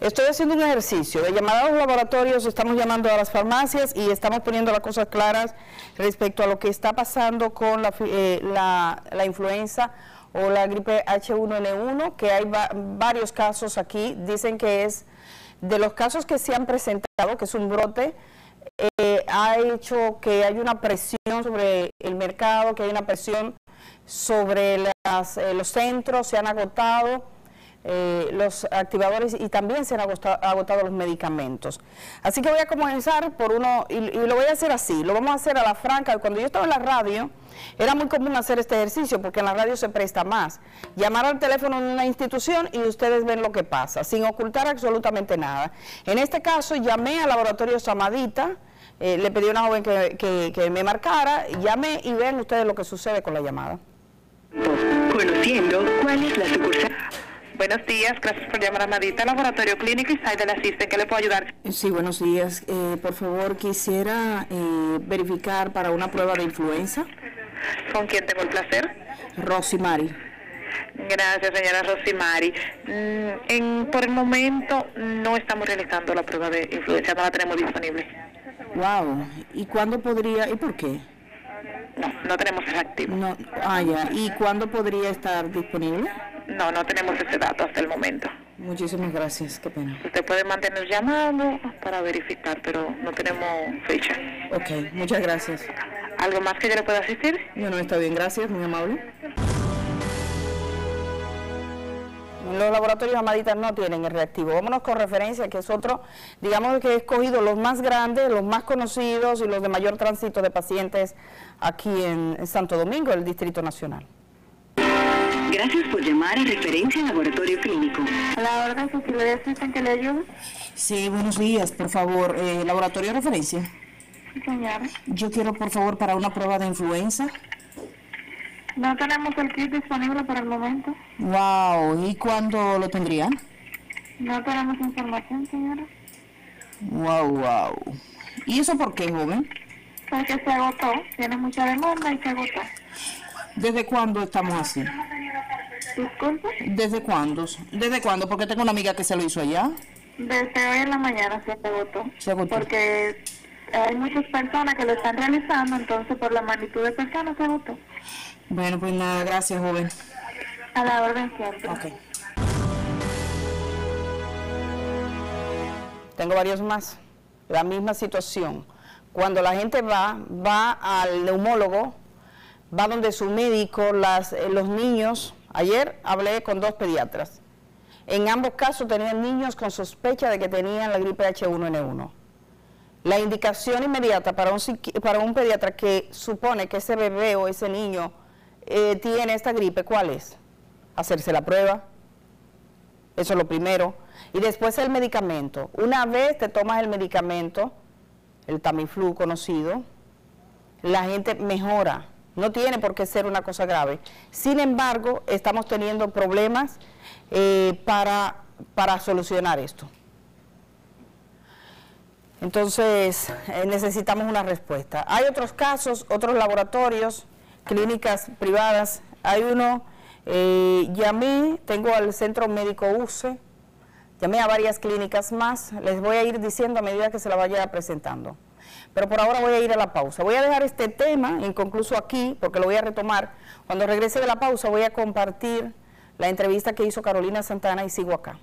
Estoy haciendo un ejercicio de llamar a los laboratorios, estamos llamando a las farmacias y estamos poniendo las cosas claras respecto a lo que está pasando con la, eh, la, influenza o la gripe H1N1, que hay varios casos aquí, dicen que es de los casos que se han presentado, que es un brote, eh, ha hecho que hay una presión sobre el mercado, que hay una presión sobre las, eh, los centros, se han agotado eh, los activadores y también se han agotado, los medicamentos. Así que voy a comenzar por uno, y, lo voy a hacer así, lo vamos a hacer a la franca. Cuando yo estaba en la radio, era muy común hacer este ejercicio porque en la radio se presta más. Llamar al teléfono de una institución y ustedes ven lo que pasa, sin ocultar absolutamente nada. En este caso, llamé al laboratorio Samadita, eh, le pedí a una joven que, que me marcara, llamé y ven ustedes lo que sucede con la llamada. Conociendo cuál es la sucursal. Buenos días, gracias por llamar a Madita, Laboratorio Clínico y de la Asiste. ¿Qué le puedo ayudar? Sí, buenos días. Eh, por favor, quisiera eh, verificar para una prueba de influenza. ¿Con quién tengo el placer? Rosimari. Gracias, señora Rosimari. Mm, en, por el momento no estamos realizando la prueba de influenza, no la tenemos disponible. Wow. ¿Y cuándo podría y por qué? No, no tenemos ese activo. No, ah, ya. ¿Y cuándo podría estar disponible? No, no tenemos ese dato hasta el momento. Muchísimas gracias, qué pena. Usted puede mantener llamando para verificar, pero no tenemos fecha. Ok, muchas gracias. ¿Algo más que yo le pueda asistir? No, no, está bien, gracias, muy amable. Los laboratorios Amaditas no tienen el reactivo. Vámonos con referencia, que es otro, digamos que he escogido los más grandes, los más conocidos y los de mayor tránsito de pacientes aquí en Santo Domingo, el Distrito Nacional. Gracias por llamar a Referencia Laboratorio Clínico. la orden, si le necesitan que le ayude. Sí, buenos días, por favor. Eh, ¿Laboratorio de referencia? Sí, señora. Yo quiero, por favor, para una prueba de influenza. No tenemos el kit disponible por el momento. Wow, ¿y cuándo lo tendrían? No tenemos información, señora. Wow, wow. ¿Y eso por qué, joven? Porque se agotó, tiene mucha demanda y se agotó. ¿Desde cuándo estamos así? Disculpe. ¿Desde cuándo? ¿Desde cuándo? Porque tengo una amiga que se lo hizo allá. Desde hoy en la mañana se agotó. Se agotó. Porque hay muchas personas que lo están realizando, entonces por la magnitud de personas se agotó. Bueno, pues nada, gracias, joven. A la orden siempre. Ok. Tengo varios más. La misma situación. Cuando la gente va, va al neumólogo, va donde su médico, las, eh, los niños, ayer hablé con dos pediatras, en ambos casos tenían niños con sospecha de que tenían la gripe H1N1. La indicación inmediata para un, pediatra que supone que ese bebé o ese niño eh, tiene esta gripe, ¿cuál es? Hacerse la prueba, eso es lo primero. Y después el medicamento. Una vez te tomas el medicamento, el Tamiflu conocido, la gente mejora no tiene por qué ser una cosa grave. Sin embargo, estamos teniendo problemas eh, para, para solucionar esto. Entonces, eh, necesitamos una respuesta. Hay otros casos, otros laboratorios, clínicas privadas. Hay uno, eh, llamé, tengo al Centro Médico UCE, llamé a varias clínicas más, les voy a ir diciendo a medida que se la vaya presentando. Pero por ahora voy a ir a la pausa. Voy a dejar este tema inconcluso aquí, porque lo voy a retomar. Cuando regrese de la pausa voy a compartir la entrevista que hizo Carolina Santana y sigo acá.